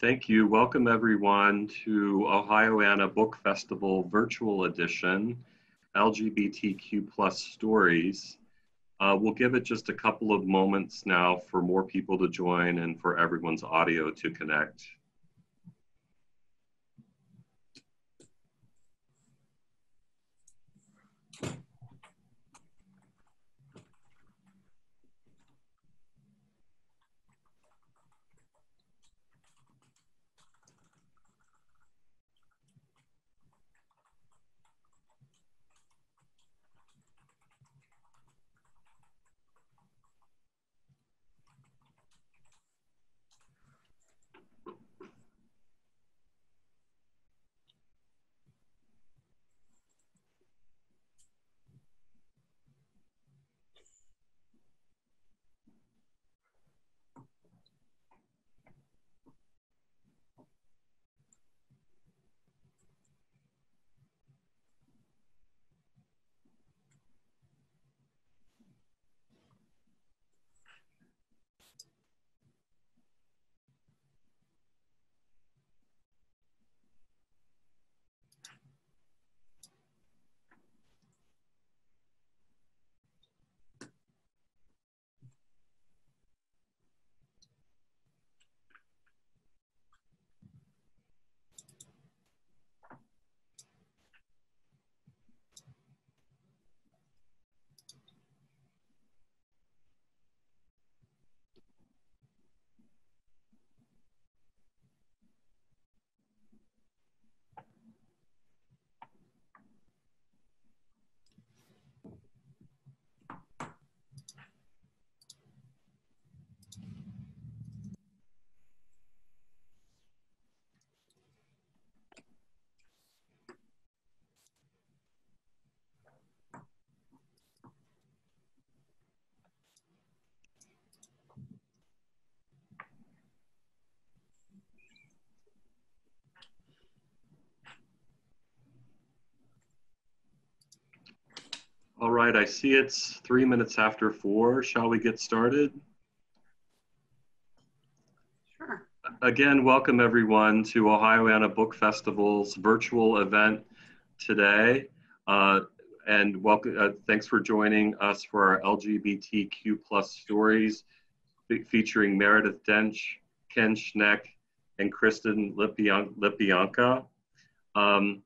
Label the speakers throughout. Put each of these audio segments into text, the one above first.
Speaker 1: Thank you. Welcome everyone to Ohioana Book Festival Virtual Edition, LGBTQ plus stories. Uh, we'll give it just a couple of moments now for more people to join and for everyone's audio to connect. All right, I see it's three minutes after four. Shall we get started?
Speaker 2: Sure.
Speaker 1: Again, welcome everyone to Ohioana Book Festival's virtual event today. Uh, and welcome, uh, thanks for joining us for our LGBTQ plus stories fe featuring Meredith Doench, Ken Schneck, and Kristen Lepionka. Um,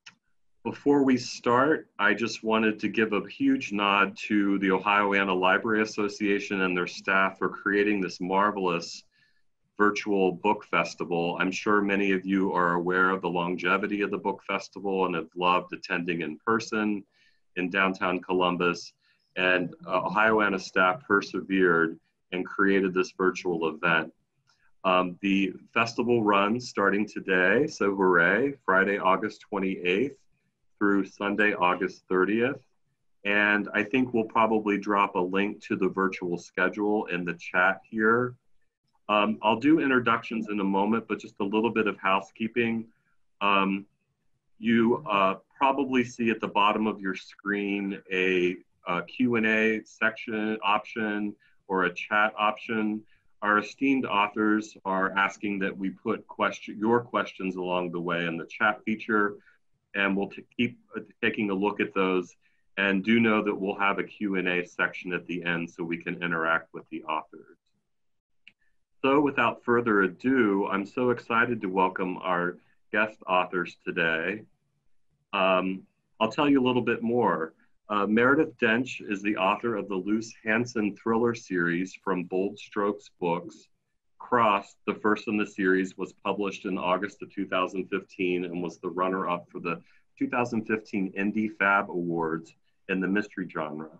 Speaker 1: before we start, I just wanted to give a huge nod to the Ohioana Library Association and their staff for creating this marvelous virtual book festival. I'm sure many of you are aware of the longevity of the book festival and have loved attending in person in downtown Columbus. And uh, Ohioana staff persevered and created this virtual event. Um, the festival runs starting today, so hooray, Friday, August 28th through Sunday, August 30th. And I think we'll probably drop a link to the virtual schedule in the chat here. Um, I'll do introductions in a moment, but just a little bit of housekeeping. Um, you uh, probably see at the bottom of your screen a, a Q&A section option or a chat option. Our esteemed authors are asking that we put question, your questions along the way in the chat feature and we'll keep uh, taking a look at those and do know that we'll have a Q&A section at the end so we can interact with the authors. So without further ado, I'm so excited to welcome our guest authors today. Um, I'll tell you a little bit more. Uh, Meredith Doench is the author of the Luce Hanson thriller series from Bold Strokes Books, Cross, the first in the series, was published in August of 2015 and was the runner up for the 2015 Indie Fab Awards in the mystery genre.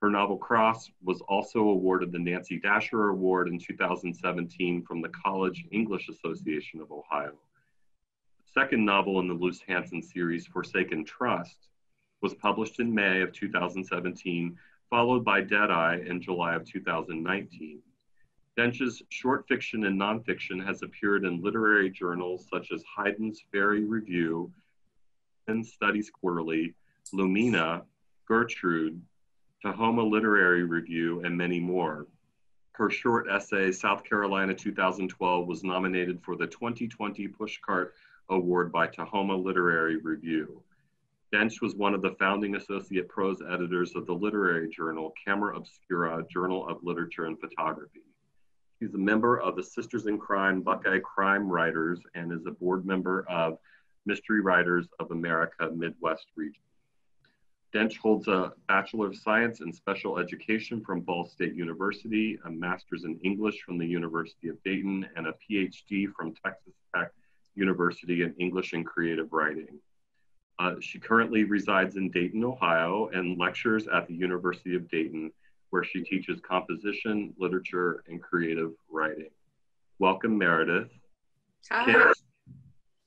Speaker 1: Her novel Cross was also awarded the Nancy Dasher Award in 2017 from the College English Association of Ohio. The second novel in the Luce Hanson series, Forsaken Trust, was published in May of 2017, followed by Deadeye in July of 2019. Doench's short fiction and nonfiction has appeared in literary journals such as Hayden's Ferry Review, and Studies Quarterly, Lumina, Gertrude, Tahoma Literary Review, and many more. Her short essay, South Carolina 2012, was nominated for the 2020 Pushcart Award by Tahoma Literary Review. Doench was one of the founding associate prose editors of the literary journal Camera Obscura, Journal of Literature and Photography. She's a member of the Sisters in Crime Buckeye Crime Writers and is a board member of Mystery Writers of America Midwest Region. Doench holds a Bachelor of Science in Special Education from Ball State University, a Master's in English from the University of Dayton, and a PhD from Texas Tech University in English and Creative Writing. Uh, she currently resides in Dayton, Ohio, and lectures at the University of Dayton, where she teaches composition, literature, and creative writing. Welcome, Meredith.
Speaker 2: Hi.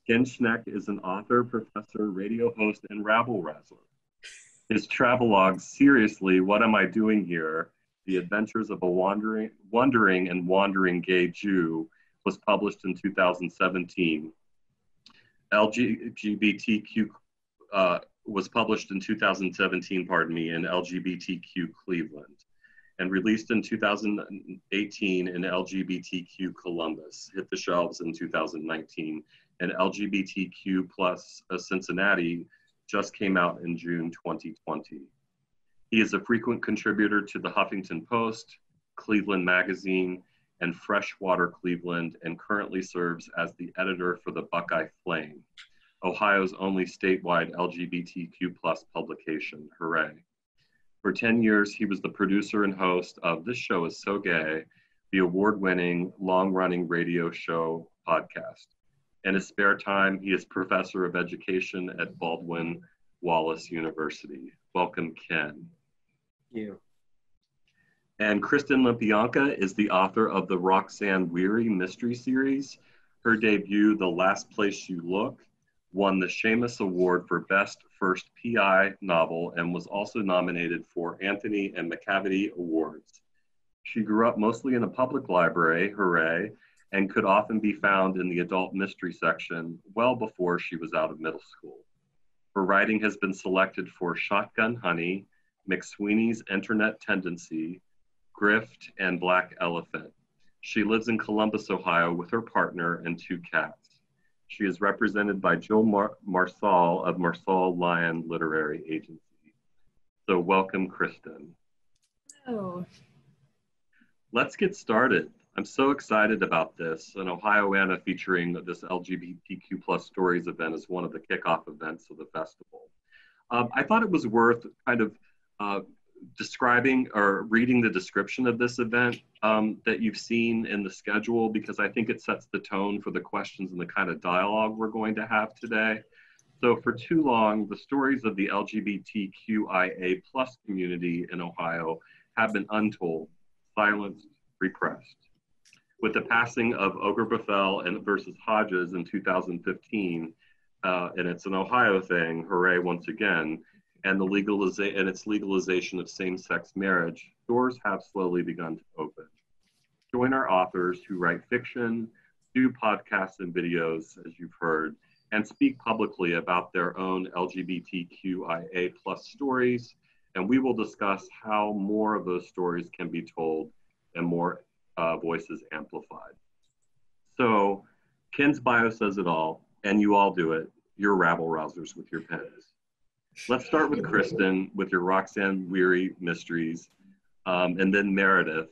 Speaker 1: Ken Schneck is an author, professor, radio host, and rabble razzler. His travelogue, Seriously, What Am I Doing Here? The Adventures of a Wandering, Wandering and Wandering Gay Jew, was published in 2017. LGBTQ uh, was published in 2017, pardon me, in LGBTQ Cleveland and released in 2018 in LGBTQ Columbus, hit the shelves in 2019, and LGBTQ plus uh, Cincinnati just came out in June 2020. He is a frequent contributor to the Huffington Post, Cleveland Magazine, and Freshwater Cleveland, and currently serves as the editor for the Buckeye Flame, Ohio's only statewide LGBTQ plus publication. Hooray. For 10 years, he was the producer and host of This Show is So Gay, the award winning, long running radio show podcast. In his spare time, he is professor of education at Baldwin Wallace University. Welcome, Ken.
Speaker 3: Thank you.
Speaker 1: And Kristen Lepionka is the author of the Roxane Weary mystery series. Her debut, The Last Place You Look, won the Shamus Award for Best First PI Novel and was also nominated for Anthony and Macavity Awards. She grew up mostly in a public library, hooray, and could often be found in the adult mystery section well before she was out of middle school. Her writing has been selected for Shotgun Honey, McSweeney's Internet Tendency, Grift, and Black Elephant. She lives in Columbus, Ohio with her partner and two cats. She is represented by Jill Mar- Marsal of Marsal Lyon Literary Agency. So, welcome, Kristen.
Speaker 2: Oh.
Speaker 1: Let's get started. I'm so excited about this. An Ohioana featuring this LGBTQ plus stories event is one of the kickoff events of the festival. Um, I thought it was worth kind of uh, describing or reading the description of this event um, that you've seen in the schedule because I think it sets the tone for the questions and the kind of dialogue we're going to have today. So for too long, the stories of the LGBTQIA plus community in Ohio have been untold, silenced, repressed. With the passing of Obergefell and versus Hodges in 2015, uh, and it's an Ohio thing, hooray once again, and the legalization and its legalization of same-sex marriage, doors have slowly begun to open. Join our authors who write fiction, do podcasts and videos, as you've heard, and speak publicly about their own LGBTQIA plus stories. And we will discuss how more of those stories can be told and more uh, voices amplified. So Ken's bio says it all, and you all do it. You're rabble rousers with your pens. Let's start with Kristen with your Roxane Weary mysteries, um, and then Meredith.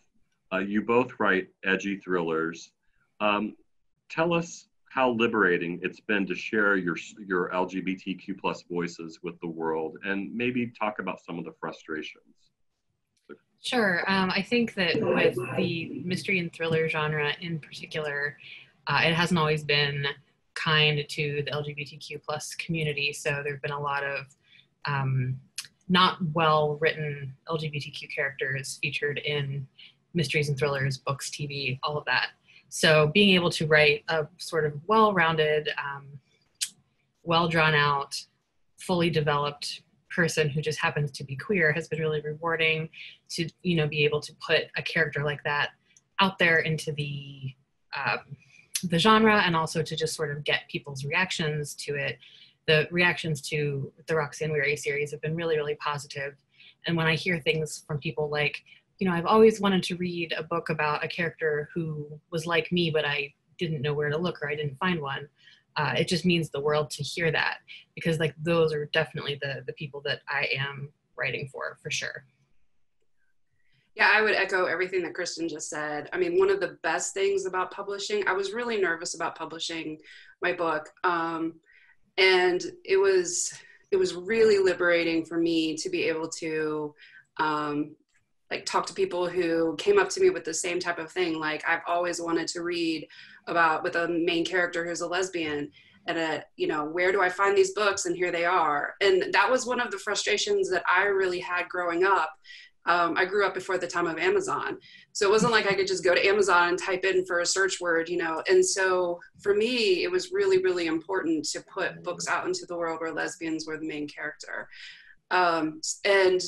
Speaker 1: Uh, you both write edgy thrillers. Um, tell us how liberating it's been to share your your LGBTQ plus voices with the world, and maybe talk about some of the frustrations.
Speaker 2: Sure. Um, I think that with the mystery and thriller genre in particular, uh, it hasn't always been kind to the LGBTQ plus community. So there have been a lot of um, not well written LGBTQ characters featured in mysteries and thrillers, books, TV, all of that. So being able to write a sort of well rounded, um, well drawn out, fully developed person who just happens to be queer has been really rewarding to you know be able to put a character like that out there into the um, the genre and also to just sort of get people's reactions to it the reactions to the Roxane Weary series have been really, really positive. And when I hear things from people like, you know, I've always wanted to read a book about a character who was like me, but I didn't know where to look or I didn't find one. Uh, it just means the world to hear that because like those are definitely the the people that I am writing for for sure.
Speaker 3: Yeah, I would echo everything that Kristen just said. I mean, one of the best things about publishing, I was really nervous about publishing my book. Um, and it was it was really liberating for me to be able to um, like talk to people who came up to me with the same type of thing. Like i've always wanted to read about with a main character who's a lesbian and a you know where do i find these books and here they are. And that was one of the frustrations that i really had growing up um, I grew up before the time of Amazon. So it wasn't like I could just go to Amazon and type in for a search word, you know. And so for me, it was really, really important to put books out into the world where lesbians were the main character. Um, and,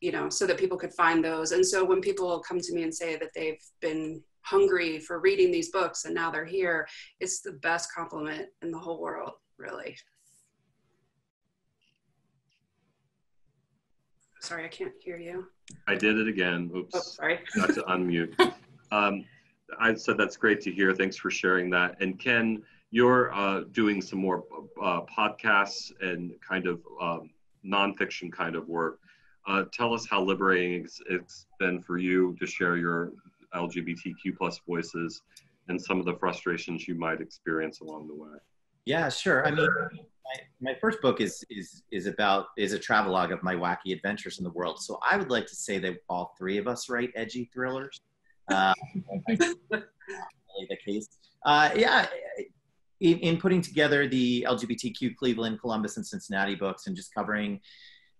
Speaker 3: you know, so that people could find those. And so when people come to me and say that they've been hungry for reading these books and now they're here, it's the best compliment in the whole world, really. Sorry, I can't hear you.
Speaker 1: I did it again. Oops.
Speaker 3: Oh, sorry.
Speaker 1: Not to unmute. Um, I said that's great to hear. Thanks for sharing that. And Ken, you're uh, doing some more uh, podcasts and kind of um, nonfiction kind of work. Uh, tell us how liberating it's, it's been for you to share your LGBTQ plus voices and some of the frustrations you might experience along the way.
Speaker 4: Yeah, sure. I mean, my, my first book is is is about is a travelogue of my wacky adventures in the world. So I would like to say that all three of us write edgy thrillers. Uh, really the case. Uh, yeah, in, in, putting together the LGBTQ Cleveland, Columbus, and Cincinnati books, and just covering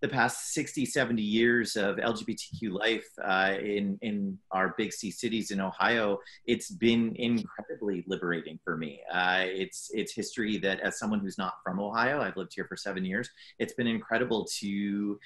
Speaker 4: the past 60, 70 years of LGBTQ life uh, in, in our big C cities in Ohio, it's been incredibly liberating for me. Uh, it's, it's history that, as someone who's not from Ohio, I've lived here for seven years, it's been incredible to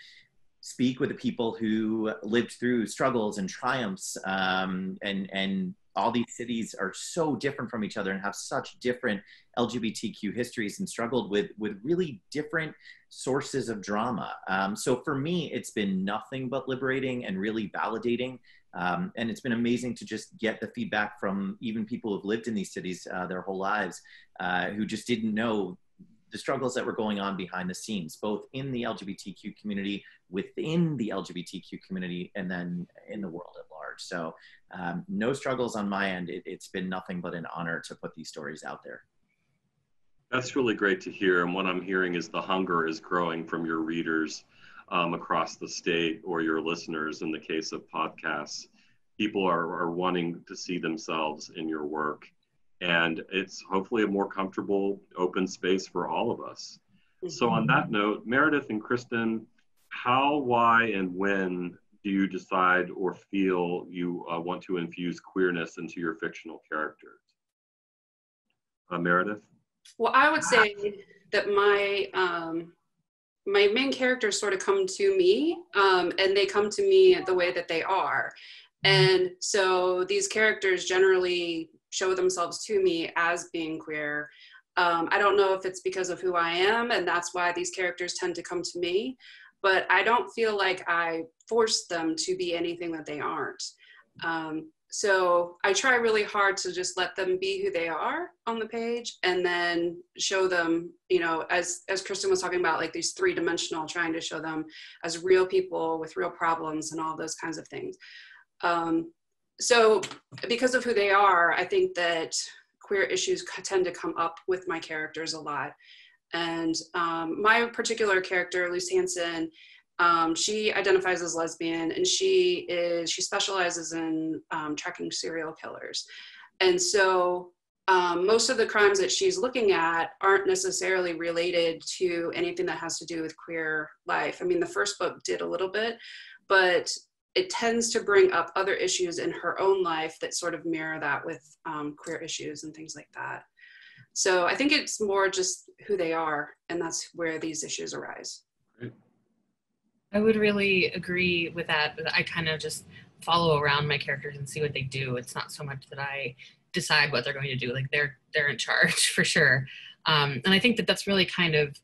Speaker 4: speak with the people who lived through struggles and triumphs um, and, and all these cities are so different from each other and have such different LGBTQ histories and struggled with with really different sources of drama. Um, so for me, it's been nothing but liberating and really validating. Um, and it's been amazing to just get the feedback from even people who've lived in these cities uh, their whole lives, uh, who just didn't know the struggles that were going on behind the scenes, both in the LGBTQ community, within the LGBTQ community, and then in the world at large. So, um, no struggles on my end. It, it's been nothing but an honor to put these stories out there.
Speaker 1: That's really great to hear. And what I'm hearing is the hunger is growing from your readers um, across the state or your listeners in the case of podcasts. People are, are wanting to see themselves in your work. And it's hopefully a more comfortable, open space for all of us. Mm-hmm. So, on that note, Meredith and Kristen, how, why, and when do you decide or feel you uh, want to infuse queerness into your fictional characters? Uh, Meredith?
Speaker 3: Well, I would say that my um, my main characters sort of come to me, um, and they come to me the way that they are, and so these characters generally show themselves to me as being queer. Um, I don't know if it's because of who I am, and that's why these characters tend to come to me. But I don't feel like I force them to be anything that they aren't. Um, so I try really hard to just let them be who they are on the page and then show them, you know, as as Kristen was talking about, like these three dimensional, trying to show them as real people with real problems and all those kinds of things. Um, so because of who they are, I think that queer issues tend to come up with my characters a lot. And um, my particular character, Luce Hanson, um, she identifies as lesbian and she is she specializes in um, tracking serial killers and so um, most of the crimes that she's looking at aren't necessarily related to anything that has to do with queer life i mean the first book did a little bit but it tends to bring up other issues in her own life that sort of mirror that with um, queer issues and things like that so i think it's more just who they are and that's where these issues arise
Speaker 2: I would really agree with that. I kind of just follow around my characters and see what they do. It's not so much that I decide what they're going to do. Like they're they're in charge for sure. Um, and I think that that's really kind of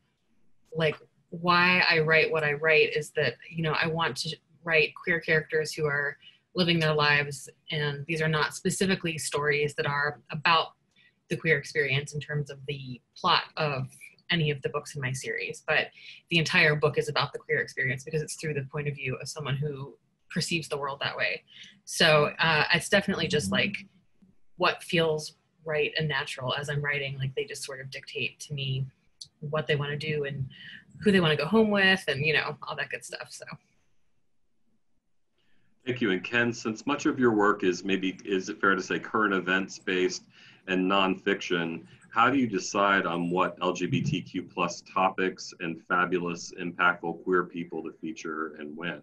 Speaker 2: like why I write what I write is that you know I want to write queer characters who are living their lives. And these are not specifically stories that are about the queer experience in terms of the plot of any of the books in my series, but the entire book is about the queer experience because it's through the point of view of someone who perceives the world that way. So uh, it's definitely just like what feels right and natural as I'm writing. Like they just sort of dictate to me what they want to do and who they want to go home with and, you know, all that good stuff. So.
Speaker 1: Thank you. And Ken, since much of your work is maybe, is it fair to say, current events based and nonfiction, how do you decide on what LGBTQ plus topics and fabulous, impactful queer people to feature and when?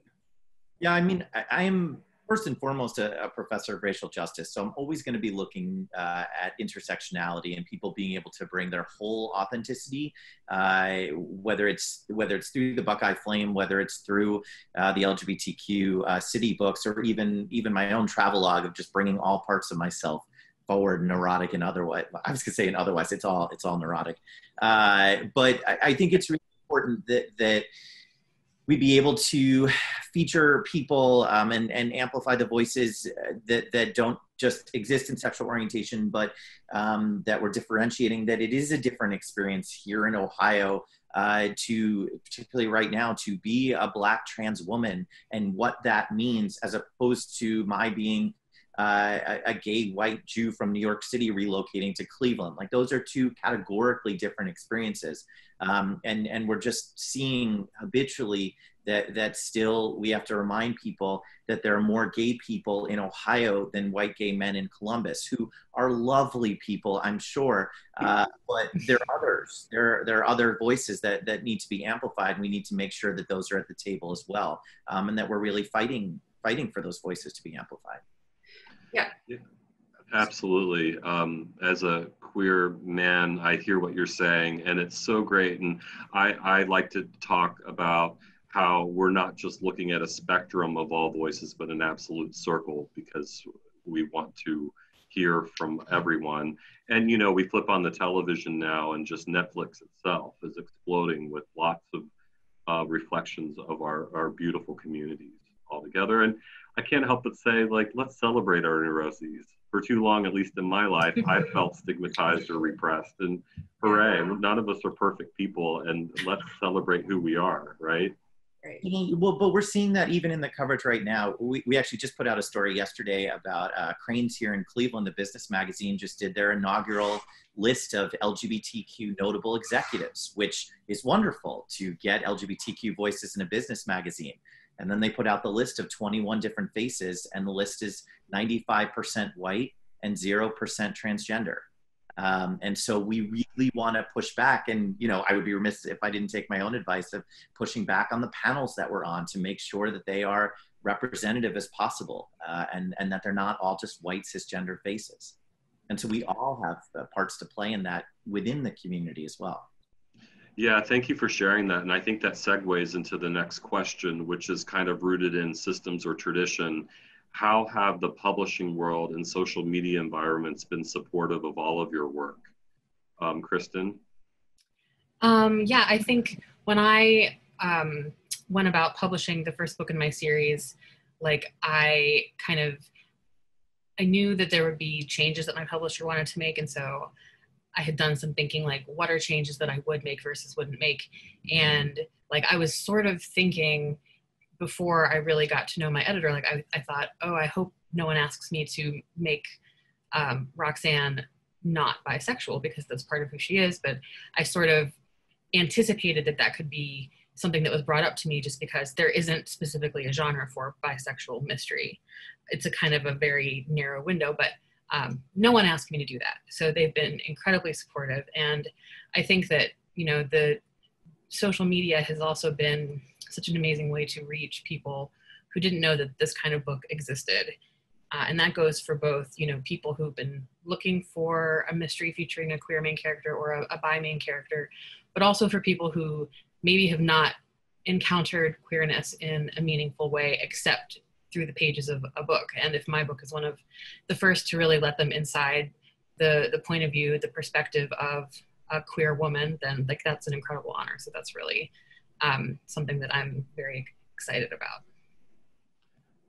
Speaker 4: Yeah, I mean, I, am first and foremost a, a, professor of racial justice, so I'm always going to be looking uh, at intersectionality and people being able to bring their whole authenticity, uh, whether it's whether it's through the Buckeye Flame, whether it's through uh, the LGBTQ uh, city books, or even even my own travelogue of just bringing all parts of myself forward neurotic and otherwise i was going to say and otherwise it's all it's all neurotic. Uh, but I, I, think it's really important that that we be able to feature people um, and, and amplify the voices that, that don't just exist in sexual orientation, but um, that we're differentiating that it is a different experience here in Ohio uh, to particularly right now to be a black trans woman and what that means as opposed to my being uh, a, gay white Jew from New York City relocating to Cleveland. Like those are two categorically different experiences. Um, and, and we're just seeing habitually that, that still we have to remind people that there are more gay people in Ohio than white gay men in Columbus who are lovely people, I'm sure. Uh, but there are others. There, there are other voices that, that need to be amplified. We need to make sure that those are at the table as well. Um, and that we're really fighting, fighting for those voices to be amplified.
Speaker 3: Yeah.
Speaker 1: Absolutely. Um, as a queer man, I hear what you're saying, and it's so great. And I, I like to talk about how we're not just looking at a spectrum of all voices, but an absolute circle because we want to hear from everyone. And, you know, we flip on the television now, and just Netflix itself is exploding with lots of uh, reflections of our, our beautiful communities all together. And I can't help but say, like, let's celebrate our neuroses. For too long, at least in my life, I felt stigmatized or repressed. And hooray, none of us are perfect people, and let's celebrate who we are, right?
Speaker 4: Right. Well, but we're seeing that even in the coverage right now. We, we actually just put out a story yesterday about uh, Crain's here in Cleveland. The business magazine just did their inaugural list of LGBTQ notable executives, which is wonderful to get LGBTQ voices in a business magazine. And then they put out the list of 21 different faces, and the list is 95% white and 0% transgender. Um, and so we really want to push back. And, you know, I would be remiss if I didn't take my own advice of pushing back on the panels that we're on to make sure that they are representative as possible uh, and, and that they're not all just white cisgender faces. And so we all have uh, parts to play in that within the community as well.
Speaker 1: Yeah, thank you for sharing that. And I think that segues into the next question, which is kind of rooted in systems or tradition. How have the publishing world and social media environments been supportive of all of your work? Um, Kristen?
Speaker 2: Um, yeah, I think when I um, went about publishing the first book in my series, like I kind of I knew that there would be changes that my publisher wanted to make, and so I had done some thinking like what are changes that I would make versus wouldn't make. And like I was sort of thinking before I really got to know my editor, like I, I thought, oh, I hope no one asks me to make um, Roxane not bisexual because that's part of who she is. But I sort of anticipated that that could be something that was brought up to me just because there isn't specifically a genre for bisexual mystery. It's a kind of a very narrow window, but um, no one asked me to do that. So they've been incredibly supportive. And I think that, you know, the social media has also been such an amazing way to reach people who didn't know that this kind of book existed. Uh, and that goes for both, you know, people who've been looking for a mystery featuring a queer main character or a, a bi main character, but also for people who maybe have not encountered queerness in a meaningful way except through the pages of a book. And if my book is one of the first to really let them inside the the point of view, the perspective of a queer woman, then like that's an incredible honor. So that's really um, something that I'm very excited about.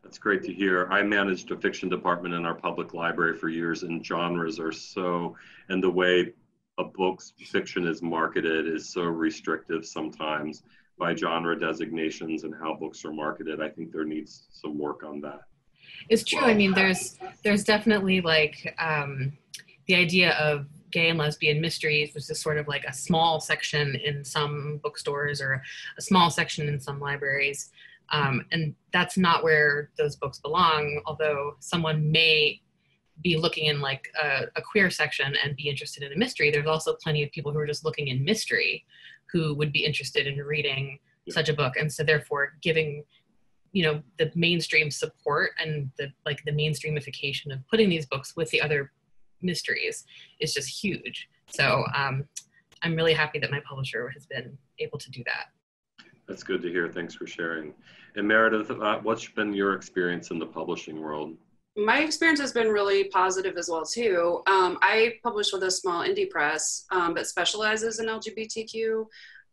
Speaker 1: That's great to hear. I managed a fiction department in our public library for years, and genres are so, and the way a book's fiction is marketed is so restrictive sometimes by genre designations and how books are marketed. I think there needs some work on that.
Speaker 2: It's true. I mean, there's there's definitely like um, the idea of gay and lesbian mysteries, which is sort of like a small section in some bookstores or a small section in some libraries. Um, and that's not where those books belong, although someone may be looking in like a, a, queer section and be interested in a mystery. There's also plenty of people who are just looking in mystery who would be interested in reading yeah. such a book. And so therefore giving, you know, the mainstream support and the like the mainstreamification of putting these books with the other mysteries is just huge. So um, I'm really happy that my publisher has been able to do that.
Speaker 1: That's good to hear. Thanks for sharing. And Meredith, uh, what's been your experience in the publishing world?
Speaker 3: My experience has been really positive as well too. Um, I publish with a small indie press, um, but specializes in LGBTQ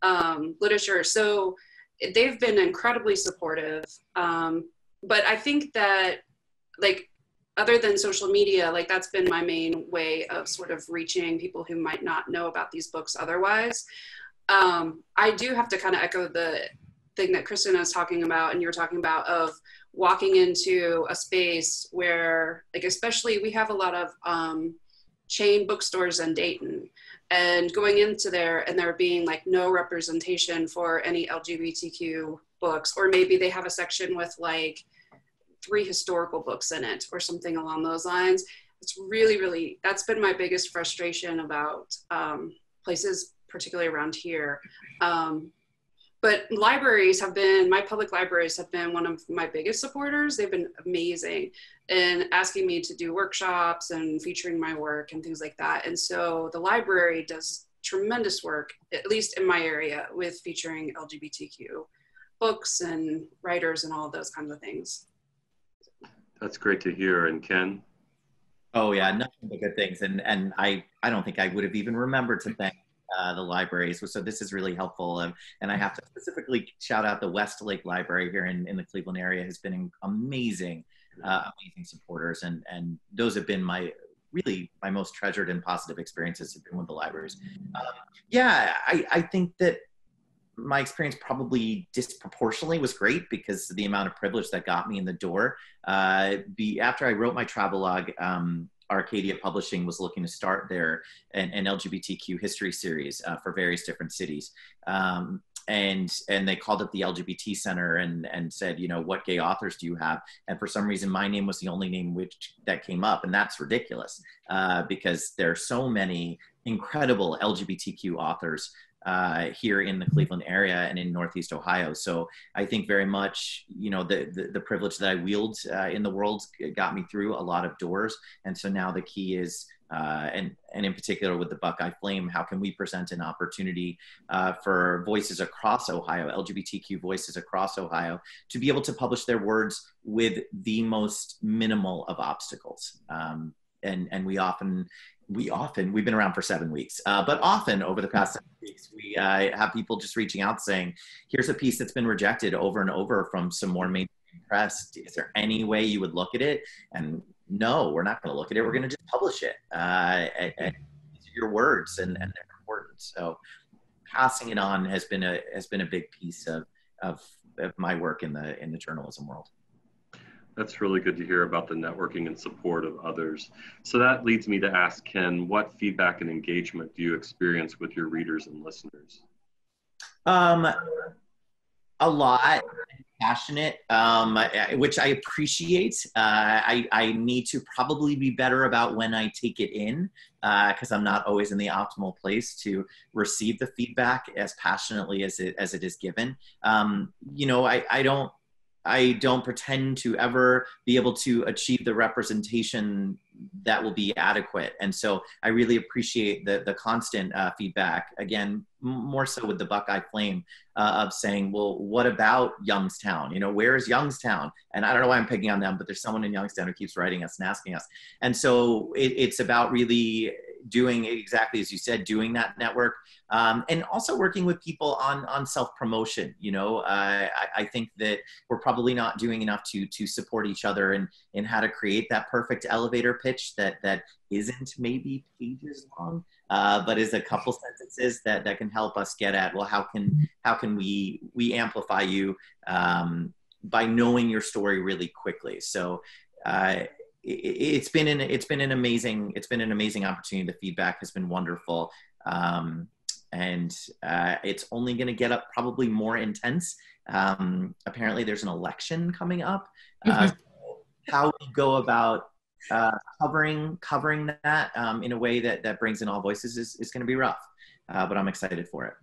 Speaker 3: um, literature. So they've been incredibly supportive. Um, but I think that, like, other than social media, like that's been my main way of sort of reaching people who might not know about these books otherwise. Um, I do have to kind of echo the thing that Kristen is talking about, and you're talking about of walking into a space where, like, especially we have a lot of um, chain bookstores in Dayton, and going into there and there being like no representation for any LGBTQ books, or maybe they have a section with like three historical books in it or something along those lines. It's really, really, that's been my biggest frustration about um, places, particularly around here. Um, but libraries have been, my public libraries have been one of my biggest supporters. They've been amazing in asking me to do workshops and featuring my work and things like that. And so the library does tremendous work, at least in my area, with featuring LGBTQ books and writers and all of those kinds of things.
Speaker 1: That's great to hear. And Ken?
Speaker 4: Oh yeah, nothing but good things. And and I I don't think I would have even remembered to thank uh, the libraries. So this is really helpful. Um, and I have to specifically shout out the Westlake Library here in, in the Cleveland area has been amazing, uh, amazing supporters. And, and those have been my really my most treasured and positive experiences have been with the libraries. Um, yeah, I, I think that my experience probably disproportionately was great because of the amount of privilege that got me in the door. Uh, be, after I wrote my travelogue, um, Arcadia Publishing was looking to start their an, an LGBTQ history series uh, for various different cities. Um, and and they called up the LGBT Center and and said, you know, what gay authors do you have? And for some reason, my name was the only name which that came up, and that's ridiculous uh, because there are so many incredible LGBTQ authors uh, here in the Cleveland area and in Northeast Ohio. So I think very much, you know, the the, the privilege that I wield uh, in the world got me through a lot of doors. And so now the key is, uh, and and in particular with the Buckeye Flame, how can we present an opportunity uh, for voices across Ohio, LGBTQ voices across Ohio, to be able to publish their words with the most minimal of obstacles. Um, and and we often we often we've been around for seven weeks uh, but often over the past seven weeks we uh, have people just reaching out saying here's a piece that's been rejected over and over from some more mainstream press. Is there any way you would look at it? And no we're not going to look at it. We're going to just publish it uh, and, and your words and, and they're important. So passing it on has been a has been a big piece of, of, of my work in the in the journalism world
Speaker 1: that's really good to hear about the networking and support of others. So that leads me to ask Ken, what feedback and engagement do you experience with your readers and listeners?
Speaker 4: Um, a lot passionate, um, which I appreciate. Uh, I, I need to probably be better about when I take it in because uh, I'm not always in the optimal place to receive the feedback as passionately as it, as it is given. Um, you know, I, I don't I don't pretend to ever be able to achieve the representation that will be adequate. And so I really appreciate the, the constant uh, feedback, again, more so with the Buckeye Flame uh, of saying, well, what about Youngstown? You know, where is Youngstown? And I don't know why I'm picking on them, but there's someone in Youngstown who keeps writing us and asking us. And so it, it's about really doing exactly as you said, doing that network, um, and also working with people on on self promotion. You know, uh, I, I, think that we're probably not doing enough to to support each other in in how to create that perfect elevator pitch that that isn't maybe pages long, uh, but is a couple sentences that that can help us get at well, how can how can we we amplify you um, by knowing your story really quickly. So. Uh, it, has been an it's been an amazing it's been an amazing opportunity. The feedback has been wonderful, um, and uh, it's only going to get up probably more intense. Um, apparently, there's an election coming up. Uh, how we go about uh, covering covering that um, in a way that that brings in all voices is, is going to be rough, uh, but I'm excited for it.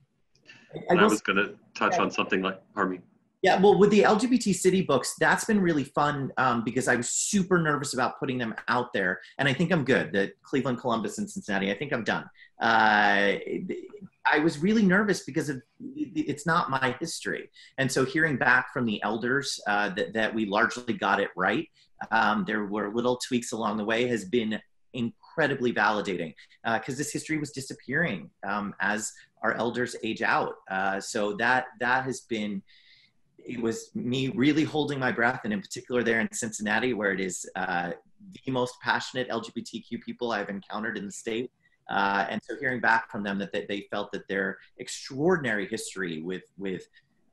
Speaker 1: I, I was going to touch yeah. on something like, pardon me.
Speaker 4: Yeah, well, with the LGBT city books, that's been really fun um, because I was super nervous about putting them out there, and I think I'm good. The Cleveland, Columbus, and Cincinnati, I think I'm done. Uh, I was really nervous because of it's not my history, and so hearing back from the elders uh, that that we largely got it right. Um, there were little tweaks along the way has been incredibly validating because uh, this history was disappearing um, as our elders age out. Uh, so that that has been it was me really holding my breath, and in particular there in Cincinnati, where it is uh, the most passionate LGBTQ people I've encountered in the state. Uh, and so hearing back from them that they, they, felt that their extraordinary history with with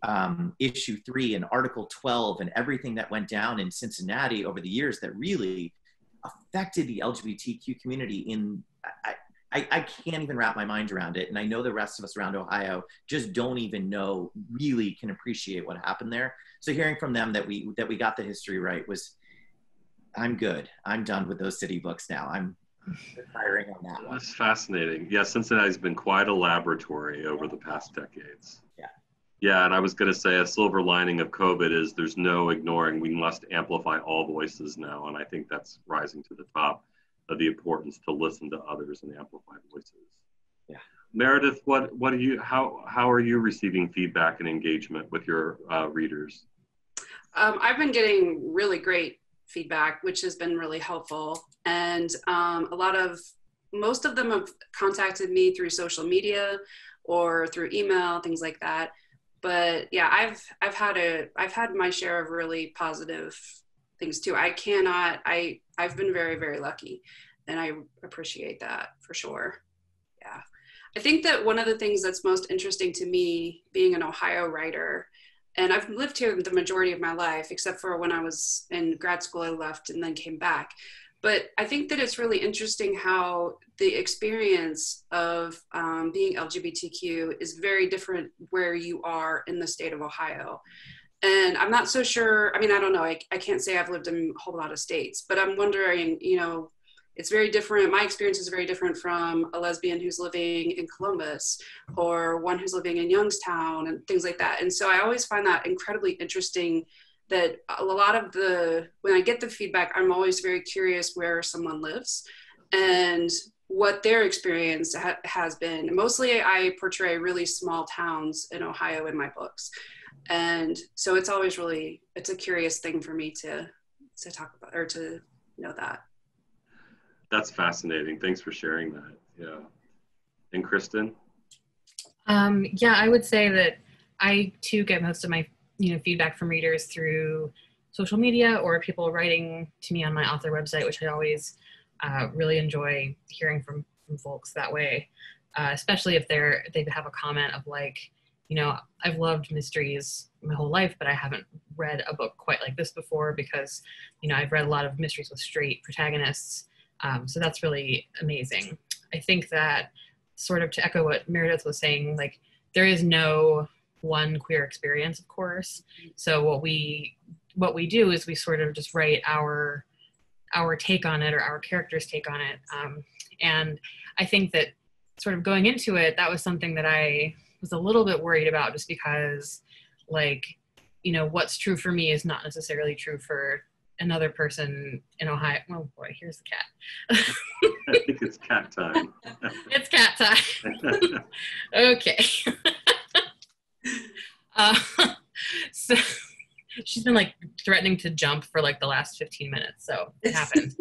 Speaker 4: um, issue three and article 12 and everything that went down in cincinnati over the years that really affected the lgbtq community in I, I, can't even wrap my mind around it. And I know the rest of us around Ohio just don't even know, really can appreciate what happened there. So hearing from them that we that we got the history right was I'm good. I'm done with those city books now. I'm retiring on that one.
Speaker 1: That's fascinating. Yeah, Cincinnati's been quite a laboratory over the past decades.
Speaker 4: Yeah.
Speaker 1: Yeah, and I was going to say a silver lining of COVID is there's no ignoring. We must amplify all voices now, and I think that's rising to the top of the importance to listen to others and amplify voices.
Speaker 4: Yeah.
Speaker 1: Meredith, what what are you how how are you receiving feedback and engagement with your uh, readers?
Speaker 3: Um, I've been getting really great feedback, which has been really helpful, and um, a lot of most of them have contacted me through social media or through email, things like that. But yeah, I've I've had a I've had my share of really positive things too. I cannot, I, I've been very, very lucky and I appreciate that for sure. Yeah. I think that one of the things that's most interesting to me being an Ohio writer, and I've lived here the majority of my life, except for when I was in grad school, I left and then came back. But I think that it's really interesting how the experience of um, being LGBTQ is very different where you are in the state of Ohio and i'm not so sure i mean i don't know I, I can't say i've lived in a whole lot of states but i'm wondering you know it's very different my experience is very different from a lesbian who's living in columbus or one who's living in youngstown and things like that. And so i always find that incredibly interesting that a lot of the when i get the feedback i'm always very curious where someone lives and what their experience ha- has been. Mostly i portray really small towns in ohio in my books and so it's always really it's a curious thing for me to to talk about or to know that.
Speaker 1: That's fascinating. Thanks for sharing that. Yeah. And kristen?
Speaker 2: Um, yeah i would say that i too get most of my you know feedback from readers through social media or people writing to me on my author website which i always uh, really enjoy hearing from from folks that way uh, especially if they're they have a comment of like you know, I've loved mysteries my whole life, but I haven't read a book quite like this before because, you know, I've read a lot of mysteries with straight protagonists. Um, so that's really amazing. I think that sort of to echo what Meredith was saying, like there is no one queer experience, of course. So what we what we do is we sort of just write our our take on it or our characters' take on it. Um, and I think that sort of going into it, that was something that I was a little bit worried about just because like you know what's true for me is not necessarily true for another person in ohio. Oh boy here's the cat.
Speaker 1: I think it's cat time.
Speaker 2: It's cat time. Okay. Uh, so she's been like threatening to jump for like the last 15 minutes so it happened.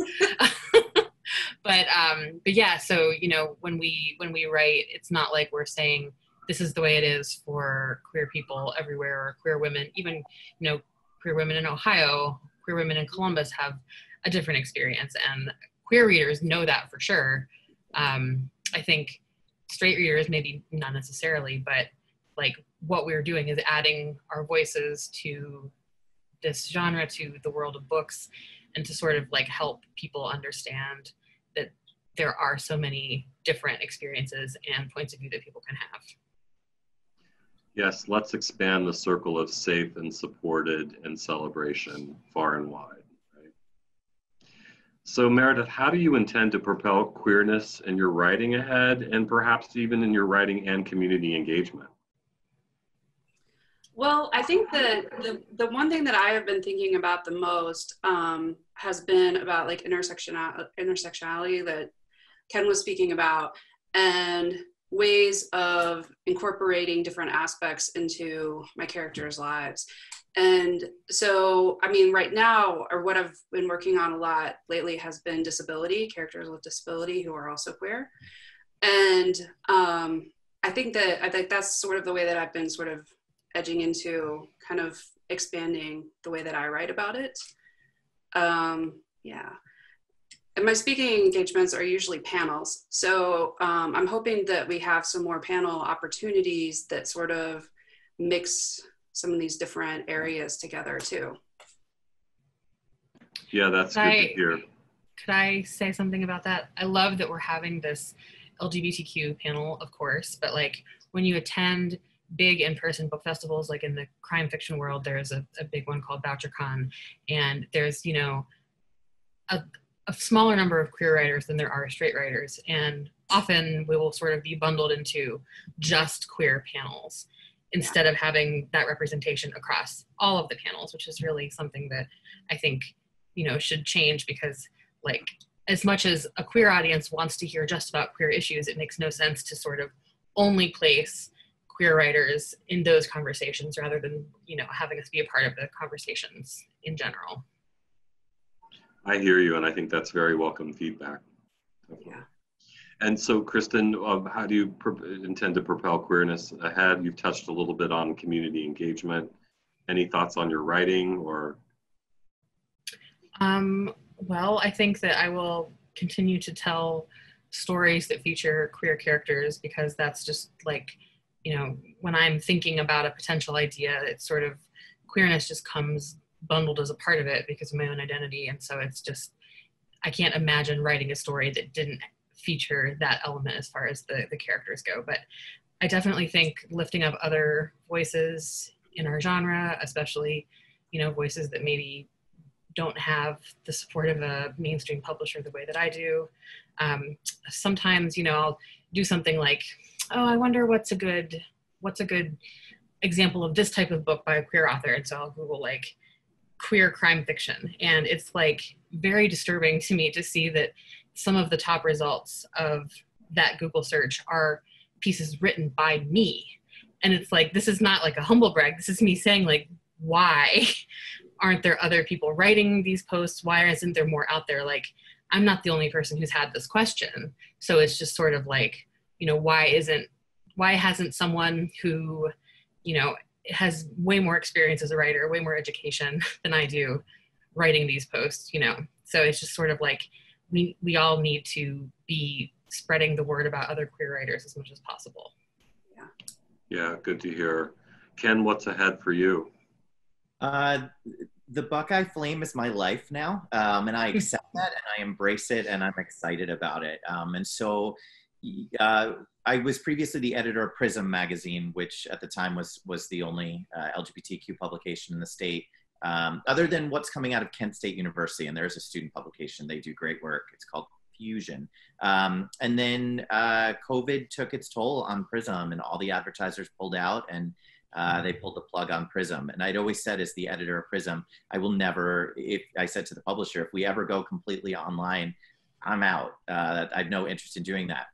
Speaker 2: But um, but yeah. So you know, when we when we write, it's not like we're saying this is the way it is for queer people everywhere or queer women. Even you know, queer women in Ohio, queer women in Columbus have a different experience, and queer readers know that for sure. Um, I think straight readers maybe not necessarily, but like what we're doing is adding our voices to this genre to the world of books and to sort of like help people understand that there are so many different experiences and points of view that people can have.
Speaker 1: Yes, let's expand the circle of safe and supported and celebration far and wide. Right? So, Meredith, how do you intend to propel queerness in your writing ahead and perhaps even in your writing and community engagement?
Speaker 3: Well, I think that the, the one thing that I have been thinking about the most um, has been about like intersectional intersectionality that Ken was speaking about and ways of incorporating different aspects into my characters' lives. And so, I mean, right now, or what I've been working on a lot lately has been disability, characters with disability who are also queer. And um, I think that I think that's sort of the way that I've been sort of edging into kind of expanding the way that I write about it. Um, yeah. And my speaking engagements are usually panels. So um, I'm hoping that we have some more panel opportunities that sort of mix some of these different areas together too.
Speaker 1: Yeah, that's could good I, to hear.
Speaker 2: Could I say something about that? I love that we're having this LGBTQ panel, of course, but like when you attend big in-person book festivals like in the crime fiction world there's a, a big one called bouchercon and there's you know a, a smaller number of queer writers than there are straight writers and often we will sort of be bundled into just queer panels instead of having that representation across all of the panels which is really something that i think you know should change because like as much as a queer audience wants to hear just about queer issues it makes no sense to sort of only place queer writers in those conversations rather than you know having us be a part of the conversations in general
Speaker 1: i hear you and i think that's very welcome feedback.
Speaker 3: Yeah.
Speaker 1: And so kristen um, how do you intend to propel queerness ahead? You've touched a little bit on community engagement. Any thoughts on your writing or?
Speaker 2: Um, well i think that i will continue to tell stories that feature queer characters because that's just like you know, when I'm thinking about a potential idea, it's sort of queerness just comes bundled as a part of it because of my own identity. And so it's just, I can't imagine writing a story that didn't feature that element as far as the, the characters go. But I definitely think lifting up other voices in our genre, especially, you know, voices that maybe don't have the support of a mainstream publisher the way that I do. Um, sometimes, you know, I'll do something like oh, I wonder what's a good what's a good example of this type of book by a queer author, and so I'll Google like queer crime fiction, and it's like very disturbing to me to see that some of the top results of that Google search are pieces written by me. And it's like, this is not like a humble brag. This is me saying, like, why aren't there other people writing these posts? Why isn't there more out there? Like, I'm not the only person who's had this question. So it's just sort of like, you know why isn't why hasn't someone who you know has way more experience as a writer way more education than i do writing these posts you know? So it's just sort of like we we all need to be spreading the word about other queer writers as much as possible.
Speaker 3: Yeah.
Speaker 1: Yeah good to hear. Ken what's ahead for you?
Speaker 4: Uh the Buckeye Flame is my life now, um, and I accept that and I embrace it, and I'm excited about it. Um, and so, uh, I was previously the editor of Prism magazine, which at the time was was the only uh, LGBTQ publication in the state, um, other than what's coming out of Kent State University. And there's a student publication; they do great work. It's called Fusion. Um, and then uh, COVID took its toll on Prism, and all the advertisers pulled out, and uh, they pulled the plug on Prism. And I'd always said, as the editor of Prism, I will never. If I said to the publisher, if we ever go completely online, I'm out. Uh, I have no interest in doing that.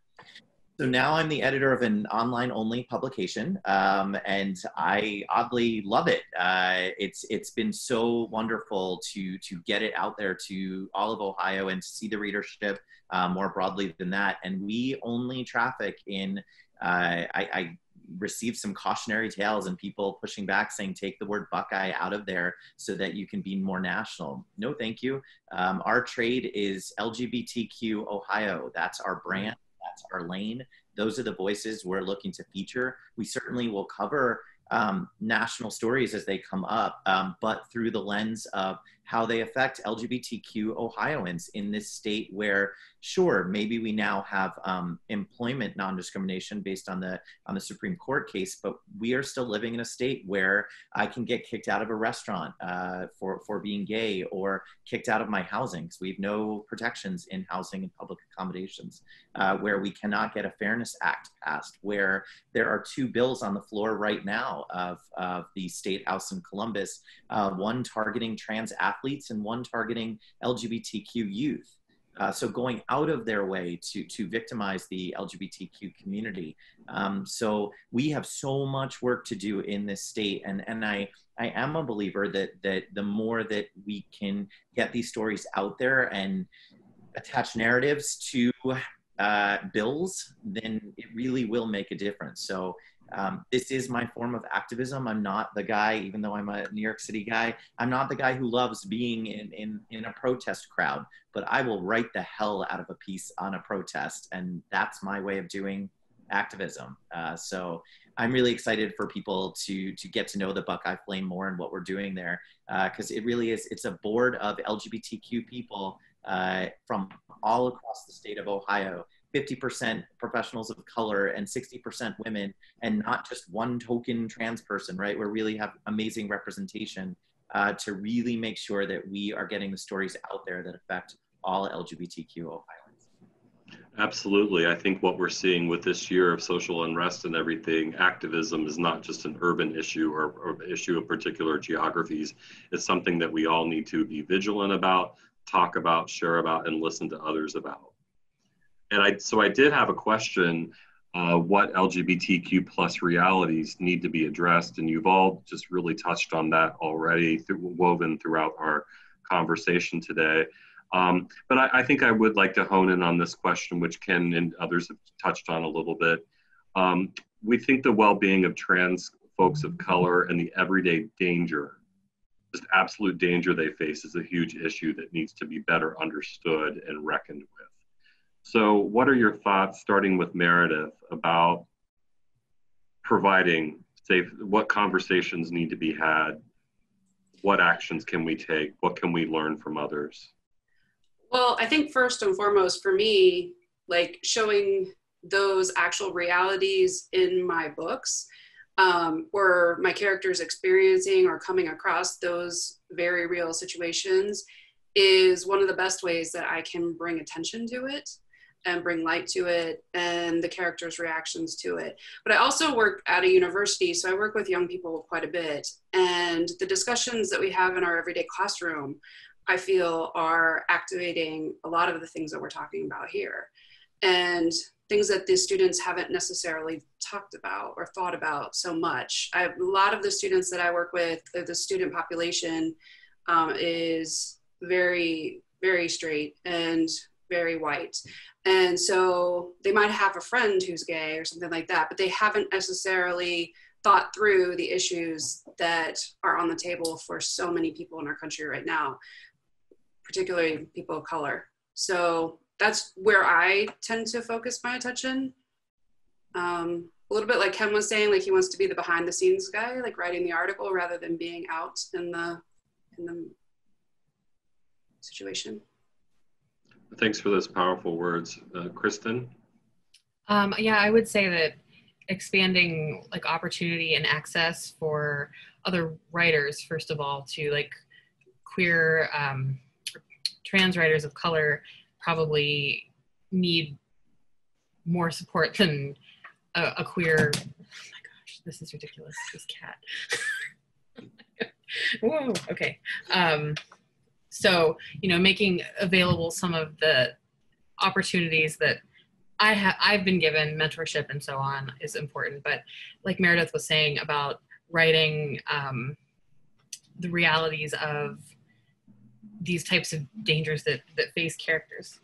Speaker 4: So now I'm the editor of an online only publication, um, and I oddly love it. Uh, it's it's been so wonderful to to get it out there to all of Ohio and to see the readership uh, more broadly than that. And we only traffic in. Uh, I, I received some cautionary tales and people pushing back saying take the word buckeye out of there so that you can be more national no thank you um, our trade is lgbtq ohio that's our brand that's our lane. Those are the voices we're looking to feature. We certainly will cover um, national stories as they come up, um, but through the lens of how they affect LGBTQ Ohioans in this state where, sure, maybe we now have um, employment non-discrimination based on the on the Supreme Court case, but we are still living in a state where I can get kicked out of a restaurant uh, for for being gay or kicked out of my housing because we have no protections in housing and public accommodations, uh, where we cannot get a Fairness Act passed, where there are two bills on the floor right now of, of the State House in Columbus, uh, one targeting trans athletes athletes and one targeting LGBTQ youth. Uh, so going out of their way to to victimize the LGBTQ community. Um, so we have so much work to do in this state, and and I I am a believer that that the more that we can get these stories out there and attach narratives to uh, bills, then it really will make a difference. So um, this is my form of activism. I'm not the guy, even though I'm a New York City guy, I'm not the guy who loves being in, in, in a protest crowd, but I will write the hell out of a piece on a protest. And that's my way of doing activism. Uh, so I'm really excited for people to, to get to know the Buckeye Flame more and what we're doing there. Because uh, it really is, it's a board of LGBTQ people uh, from all across the state of Ohio 50% professionals of color and 60% women and not just one token trans person right? We really have amazing representation uh, to really make sure that we are getting the stories out there that affect all lgbtq ohioans
Speaker 1: absolutely. I think what we're seeing with this year of social unrest and everything activism is not just an urban issue or, or issue of particular geographies. It's something that we all need to be vigilant about talk about share about and listen to others about and I so I did have a question. Uh, what LGBTQ plus realities need to be addressed, and you've all just really touched on that already, through, woven throughout our conversation today. Um, but I, I, think I would like to hone in on this question, which Ken and others have touched on a little bit. Um, we think the well-being of trans folks of color and the everyday danger, just absolute danger they face, is a huge issue that needs to be better understood and reckoned with. So, what are your thoughts, starting with Meredith, about providing safe? What conversations need to be had? What actions can we take? What can we learn from others?
Speaker 3: Well, I think first and foremost for me, like showing those actual realities in my books um, where my characters experiencing or coming across those very real situations is one of the best ways that I can bring attention to it and bring light to it and the characters' reactions to it. But I also work at a university, so I work with young people quite a bit. And the discussions that we have in our everyday classroom, I feel, are activating a lot of the things that we're talking about here. And things that the students haven't necessarily talked about or thought about so much. I, a lot of the students that I work with, the student population um, is very, very straight and very white. And so they might have a friend who's gay or something like that, but they haven't necessarily thought through the issues that are on the table for so many people in our country right now, particularly people of color. So that's where I tend to focus my attention. Um, a little bit like Ken was saying, like he wants to be the behind the scenes guy, like writing the article rather than being out in the in the situation.
Speaker 1: Thanks for those powerful words, uh, Kristen.
Speaker 2: Um, yeah, I would say that expanding like opportunity and access for other writers, first of all, to like queer, um, trans writers of color, probably need more support than a, a queer. Oh my gosh, this is ridiculous. This cat. Whoa. Okay. Um, so, you know, making available some of the opportunities that I have I've been given mentorship and so on is important, but like Meredith was saying about writing um, the realities of these types of dangers that that face characters.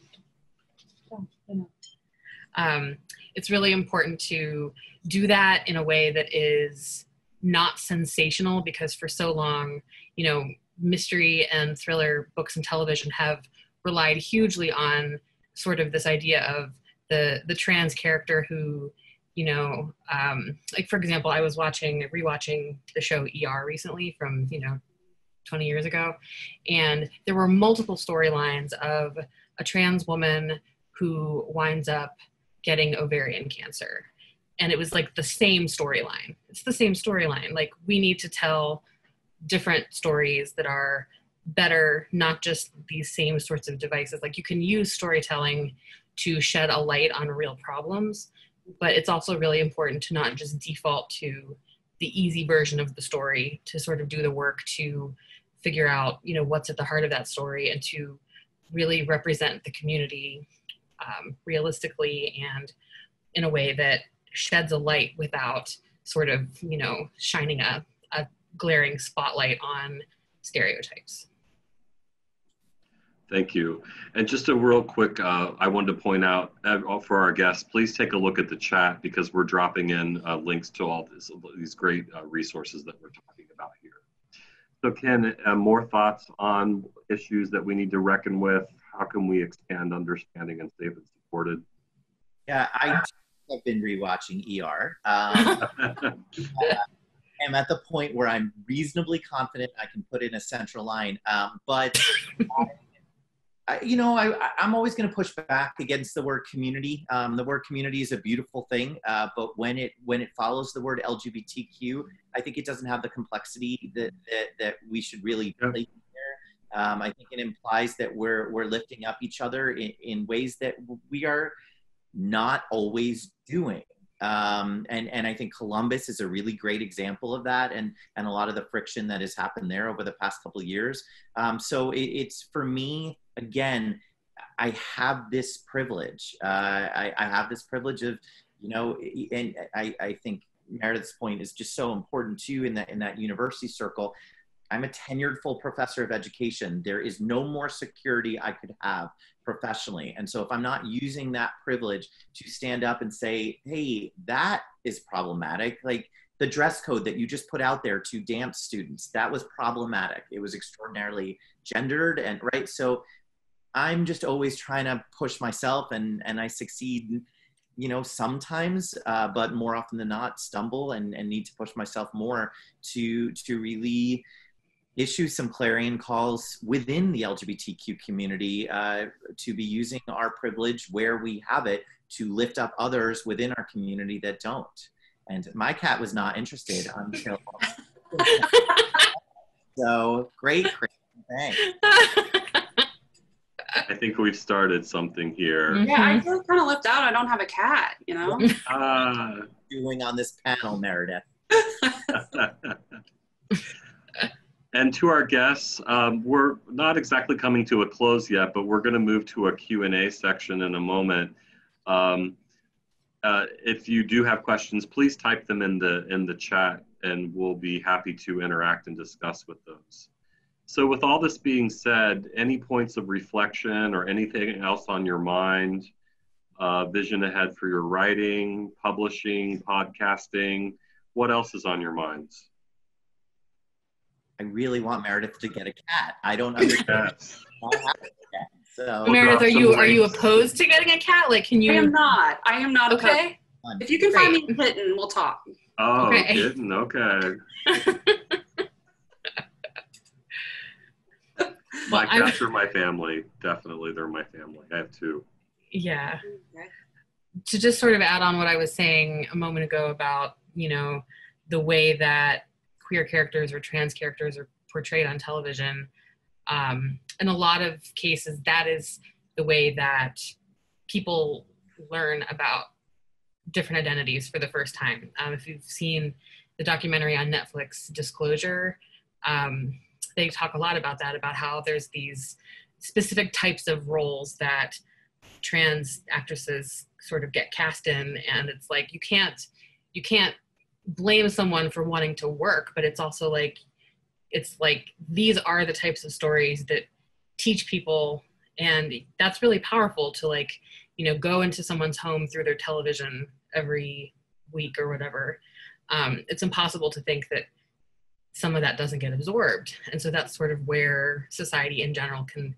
Speaker 2: Um, it's really important to do that in a way that is not sensational because for so long, you know, mystery and thriller books and television have relied hugely on sort of this idea of the the trans character who you know um, like for example i was watching rewatching the show er recently from you know 20 years ago and there were multiple storylines of a trans woman who winds up getting ovarian cancer. And it was like the same storyline. It's the same storyline. Like we need to tell different stories that are better not just these same sorts of devices. Like you can use storytelling to shed a light on real problems but it's also really important to not just default to the easy version of the story to sort of do the work to figure out you know what's at the heart of that story and to really represent the community um, realistically and in a way that sheds a light without sort of you know shining a, a glaring spotlight on stereotypes
Speaker 1: Thank you. And just a real quick, uh, I wanted to point out uh, for our guests, please take a look at the chat because we're dropping in uh, links to all this, these great uh, resources that we're talking about here. So Ken, uh, more thoughts on issues that we need to reckon with? How can we expand understanding and stay supported?
Speaker 4: Yeah, I have been rewatching ER. Um, am at the point where I'm reasonably confident I can put in a central line, um, but I, you know, I, I'm always going to push back against the word community. Um, the word community is a beautiful thing, uh, but when it when it follows the word LGBTQ, I think it doesn't have the complexity that that, that we should really yeah. there. Um, I think it implies that we're we're lifting up each other in, in ways that we are not always doing. Um, and and I think Columbus is a really great example of that, and and a lot of the friction that has happened there over the past couple of years. Um, so it, it's for me again, I have this privilege. Uh, I, I, have this privilege of, you know, and I, I think Meredith's point is just so important too in that in that university circle. I'm a tenured full professor of education. There is no more security I could have professionally. And so if I'm not using that privilege to stand up and say, hey, that is problematic, like the dress code that you just put out there to dance students, that was problematic. It was extraordinarily gendered and right. So I'm just always trying to push myself and, and I succeed, you know, sometimes, uh, but more often than not stumble and, and need to push myself more to, to really issue some clarion calls within the LGBTQ community uh, to be using our privilege where we have it to lift up others within our community that don't. And my cat was not interested until. so great, great. Thanks.
Speaker 1: I think we've started something here.
Speaker 3: Mm-hmm. Yeah, I feel kind of left out. I don't have a cat, you know?
Speaker 4: Uh, doing on this panel, Meredith.
Speaker 1: and to our guests, um, we're not exactly coming to a close yet, but we're going to move to a Q&A section in a moment. Um, uh, if you do have questions, please type them in the in the chat, and we'll be happy to interact and discuss with those. So with all this being said, any points of reflection or anything else on your mind, uh, vision ahead for your writing, publishing, podcasting, what else is on your minds?
Speaker 4: I really want Meredith to get a cat. I don't understand.
Speaker 2: So Meredith, are you are you opposed to getting a cat? Like, can you?
Speaker 3: I am not. I am not okay. Opposed. If you can Great. find me a kitten, we'll talk.
Speaker 1: Oh, okay. kitten. Okay. my cats are my family. Definitely, they're my family. I have two.
Speaker 2: Yeah. To just sort of add on what I was saying a moment ago about, you know, the way that queer characters or trans characters are portrayed on television. Um, in a lot of cases, that is the way that people learn about different identities for the first time. Um, if you've seen the documentary on Netflix, Disclosure, um, they talk a lot about that, about how there's these specific types of roles that trans actresses sort of get cast in and it's like you can't you can't blame someone for wanting to work but it's also like it's like these are the types of stories that teach people. And that's really powerful to like you know go into someone's home through their television every week or whatever. Um, it's impossible to think that some of that doesn't get absorbed. And so that's sort of where society in general can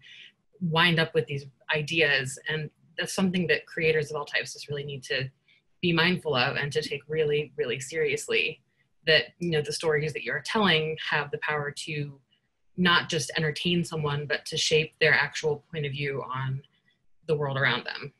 Speaker 2: wind up with these ideas. And that's something that creators of all types just really need to be mindful of and to take really really seriously that you know the stories that you're telling have the power to not just entertain someone but to shape their actual point of view on the world around them.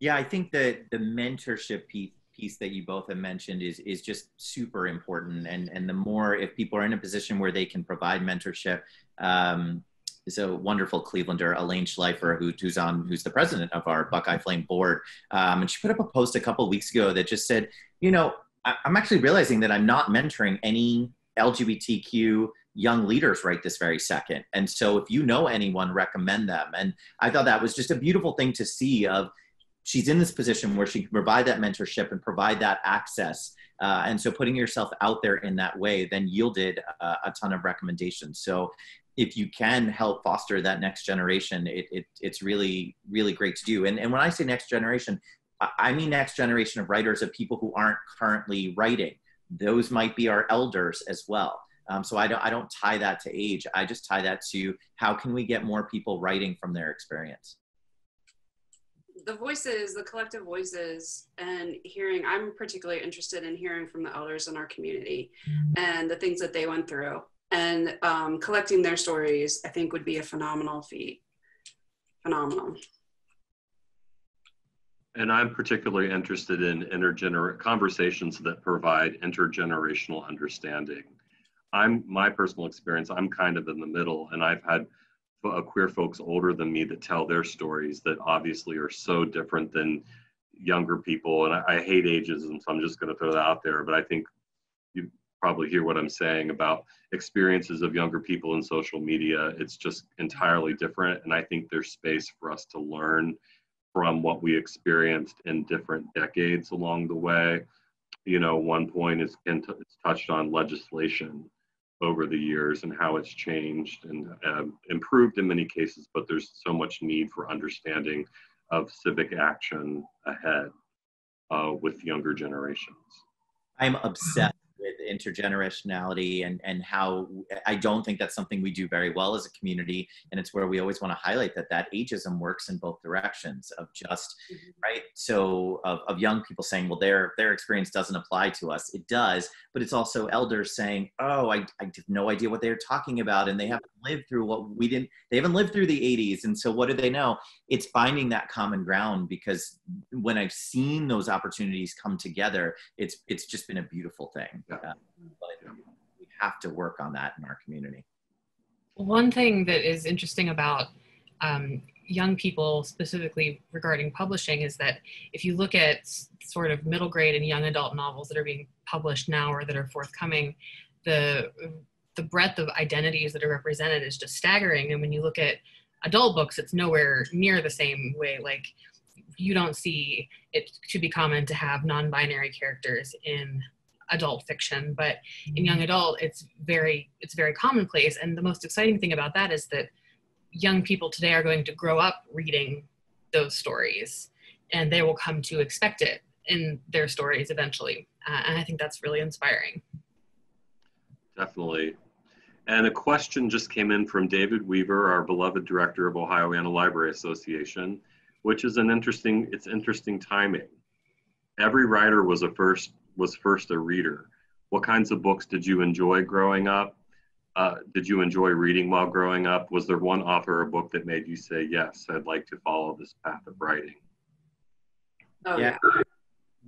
Speaker 4: Yeah i think that the mentorship piece piece that you both have mentioned is is just super important. And and the more if people are in a position where they can provide mentorship um, is a wonderful Clevelander, Elaine Schleifer, who, who's on, who's the president of our Buckeye Flame board, um, and she put up a post a couple weeks ago that just said, you know, I, I'm actually realizing that I'm not mentoring any LGBTQ young leaders right this very second. And so if you know anyone, recommend them. And I thought that was just a beautiful thing to see of she's in this position where she can provide that mentorship and provide that access. Uh, and so putting yourself out there in that way then yielded uh, a ton of recommendations. So if you can help foster that next generation, it, it, it's really, really great to do. And, and when I say next generation, I mean next generation of writers of people who aren't currently writing. Those might be our elders as well. Um, so I don't, I don't tie that to age. I just tie that to how can we get more people writing from their experience
Speaker 3: the voices, the collective voices, and hearing, I'm particularly interested in hearing from the elders in our community and the things that they went through. And um, collecting their stories, I think, would be a phenomenal feat. Phenomenal.
Speaker 1: And I'm particularly interested in intergener conversations that provide intergenerational understanding. I'm my personal experience, I'm kind of in the middle, and I've had uh, queer folks older than me that tell their stories that obviously are so different than younger people. And I, I hate ageism, so I'm just going to throw that out there. But I think probably hear what I'm saying about experiences of younger people in social media. It's just entirely different. And I think there's space for us to learn from what we experienced in different decades along the way. You know, one point is it's touched on legislation over the years and how it's changed and uh, improved in many cases, but there's so much need for understanding of civic action ahead uh, with younger generations.
Speaker 4: I'm obsessed with intergenerationality and and how I don't think that's something we do very well as a community. And it's where we always want to highlight that that ageism works in both directions of just mm-hmm. right? So of, of young people saying well their their experience doesn't apply to us. It does but it's also elders saying oh I, I have no idea what they're talking about and they haven't lived through what we didn't they haven't lived through the 80s and so what do they know it's finding that common ground because when I've seen those opportunities come together it's it's just been a beautiful thing yeah. uh, but we have to work on that in our community.
Speaker 2: One thing that is interesting about um, young people, specifically regarding publishing, is that if you look at sort of middle grade and young adult novels that are being published now or that are forthcoming, the the breadth of identities that are represented is just staggering. And when you look at adult books, it's nowhere near the same way. Like you don't see it to be common to have non-binary characters in adult fiction but in young mm-hmm. adult it's very it's very commonplace and the most exciting thing about that is that young people today are going to grow up reading those stories and they will come to expect it in their stories eventually uh, and i think that's really inspiring
Speaker 1: definitely and a question just came in from david weaver our beloved director of ohioana library association which is an interesting it's interesting timing every writer was a first was first a reader. What kinds of books did you enjoy growing up? Uh, did you enjoy reading while growing up? Was there one author or book that made you say, yes, I'd like to follow this path of writing?
Speaker 3: Oh, yeah.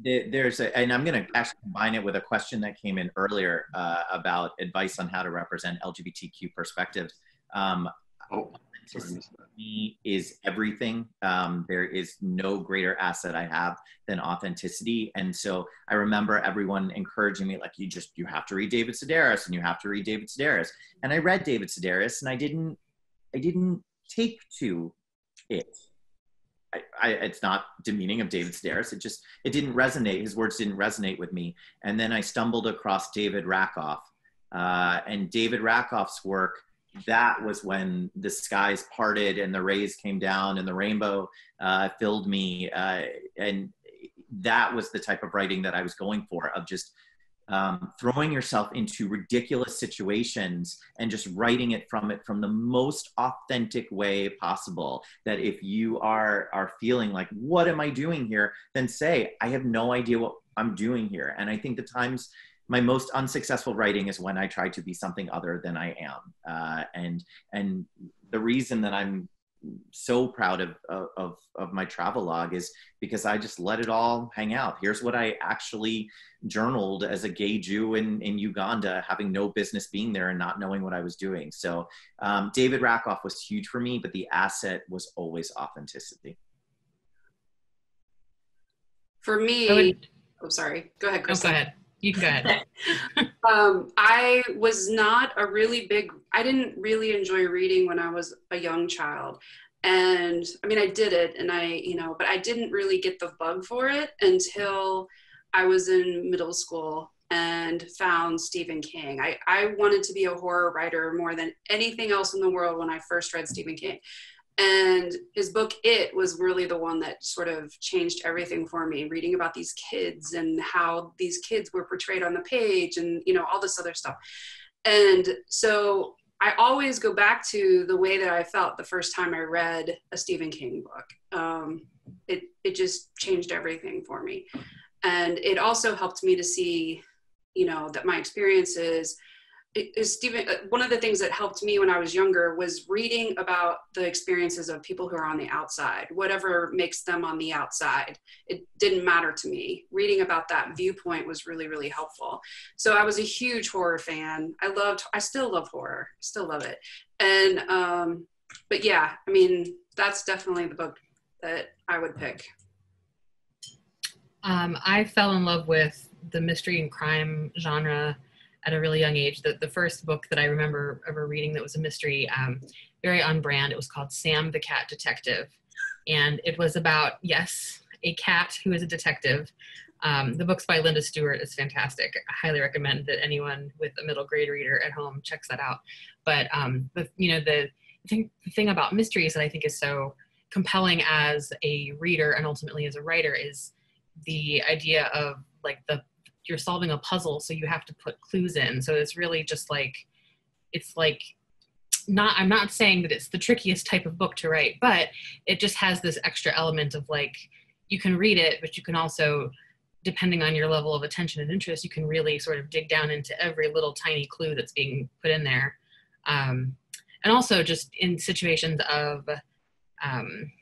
Speaker 4: There's a, and I'm going to actually combine it with a question that came in earlier uh, about advice on how to represent LGBTQ perspectives. Um,
Speaker 1: oh
Speaker 4: authenticity is everything. Um, there is no greater asset I have than authenticity. And so I remember everyone encouraging me, like, you just, you have to read David Sedaris and you have to read David Sedaris. And I read David Sedaris and I didn't, I didn't take to it. I, I, it's not demeaning of David Sedaris. It just it didn't resonate. His words didn't resonate with me. And then I stumbled across David Rakoff, uh, and David Rakoff's work. That was when the skies parted and the rays came down and the rainbow uh, filled me. Uh, and that was the type of writing that I was going for of just um, throwing yourself into ridiculous situations and just writing it from it from the most authentic way possible. That if you are are feeling like what am i doing here? then say i have no idea what i'm doing here. And i think the times my most unsuccessful writing is when i try to be something other than i am. Uh, and and the reason that i'm so proud of, of, of my travel log is because I just let it all hang out. Here's what I actually journaled as a gay Jew in, in Uganda, having no business being there and not knowing what I was doing. So um, David Rakoff was huge for me, but the asset was always authenticity.
Speaker 3: For me, would, oh, sorry. Go ahead,
Speaker 2: Chris. Oh, go ahead. You can go ahead.
Speaker 3: um, I was not a really big, I didn't really enjoy reading when I was a young child. And I mean, I did it and I, you know, but I didn't really get the bug for it until I was in middle school and found Stephen King. I, I wanted to be a horror writer more than anything else in the world when I first read Stephen King and his book it was really the one that sort of changed everything for me reading about these kids and how these kids were portrayed on the page and you know all this other stuff. And so i always go back to the way that i felt the first time i read a stephen king book. Um, it, it just changed everything for me. And it also helped me to see you know that my experiences Stephen, uh, one of the things that helped me when I was younger was reading about the experiences of people who are on the outside, whatever makes them on the outside. It didn't matter to me. Reading about that viewpoint was really, really helpful. So I was a huge horror fan. I loved, I still love horror, still love it. And, um, but yeah, I mean, that's definitely the book that I would pick.
Speaker 2: Um, I fell in love with the mystery and crime genre at a really young age. The, the first book that I remember ever reading that was a mystery, um, very on brand, it was called Sam the Cat Detective. And it was about, yes, a cat who is a detective. Um, the book's by Linda Stewart. is fantastic. I highly recommend that anyone with a middle grade reader at home checks that out. But um, the, you know the thing, the thing about mysteries that I think is so compelling as a reader and ultimately as a writer is the idea of like the you're solving a puzzle so you have to put clues in. So it's really just like it's like not i'm not saying that it's the trickiest type of book to write but it just has this extra element of like you can read it but you can also depending on your level of attention and interest you can really sort of dig down into every little tiny clue that's being put in there. Um, and also just in situations of um,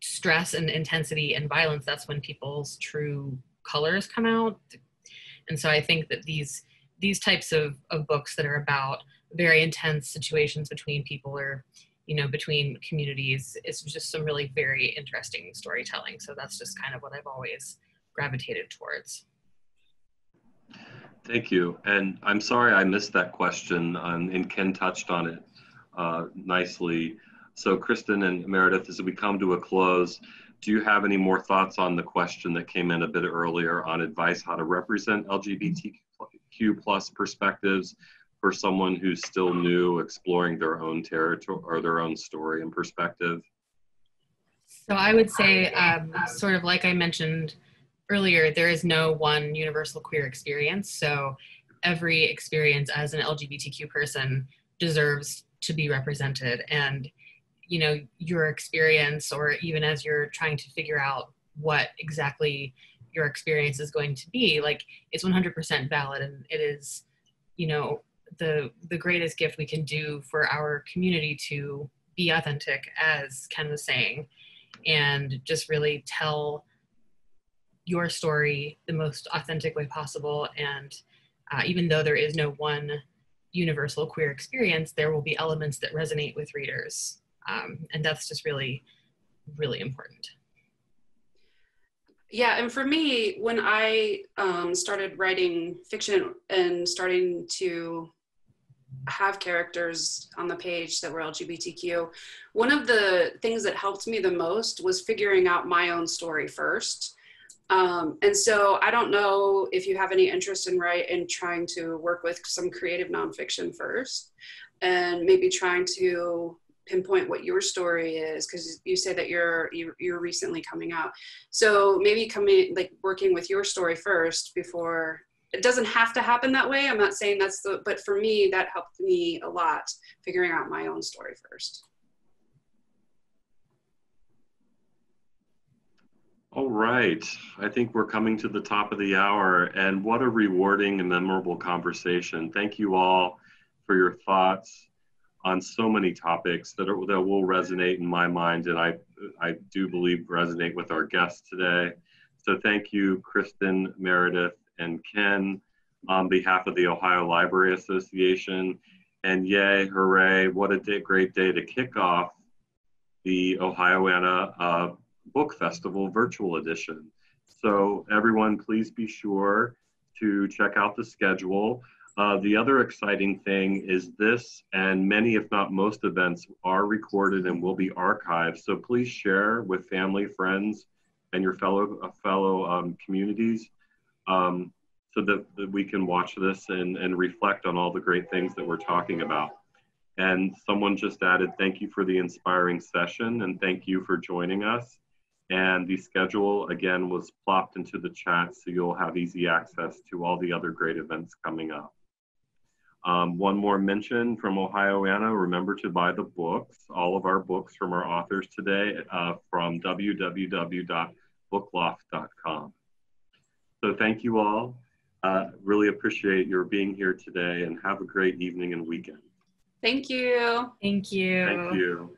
Speaker 2: stress and intensity and violence that's when people's true colors come out. And so I think that these these types of, of books that are about very intense situations between people or you know between communities is just some really very interesting storytelling. So that's just kind of what i've always gravitated towards.
Speaker 1: Thank you. And i'm sorry i missed that question um, and ken touched on it uh, nicely. So kristen and meredith as we come to a close do you have any more thoughts on the question that came in a bit earlier on advice how to represent LGBTQ plus perspectives for someone who's still new, exploring their own territory or their own story and perspective?
Speaker 2: So I would say, um, sort of like I mentioned earlier, there is no one universal queer experience. So every experience as an LGBTQ person deserves to be represented. And you know your experience or even as you're trying to figure out what exactly your experience is going to be like it's 100% valid and it is you know the the greatest gift we can do for our community to be authentic as ken was saying and just really tell your story the most authentic way possible. And uh, even though there is no one universal queer experience there will be elements that resonate with readers um, and that's just really really important
Speaker 3: yeah and for me when i um, started writing fiction and starting to have characters on the page that were LGBTQ. One of the things that helped me the most was figuring out my own story first. Um, and so I don't know if you have any interest in write in trying to work with some creative nonfiction first, and maybe trying to pinpoint what your story is because you say that you're, you're recently coming out. So maybe coming like working with your story first before it doesn't have to happen that way. I'm not saying that's the, but for me, that helped me a lot figuring out my own story first.
Speaker 1: All right. I think we're coming to the top of the hour, and what a rewarding and memorable conversation. Thank you all for your thoughts on so many topics that, are, that will resonate in my mind, and I, I do believe resonate with our guests today. So thank you, Kristen, Meredith, and Ken on behalf of the Ohio Library Association. And yay, hooray, what a day, great day to kick off the Ohioana uh, Book Festival virtual edition. So everyone, please be sure to check out the schedule. Uh, the other exciting thing is this and many, if not most events are recorded and will be archived. So please share with family, friends, and your fellow, uh, fellow um, communities um, so that, that, we can watch this and, and reflect on all the great things that we're talking about. And someone just added, thank you for the inspiring session and thank you for joining us. And the schedule again was plopped into the chat so you'll have easy access to all the other great events coming up. Um, one more mention from Ohioana, remember to buy the books, all of our books from our authors today uh, from www.bookloft.com. So thank you all. Uh, really appreciate your being here today and have a great evening and weekend.
Speaker 3: Thank you.
Speaker 2: Thank you.
Speaker 1: Thank you.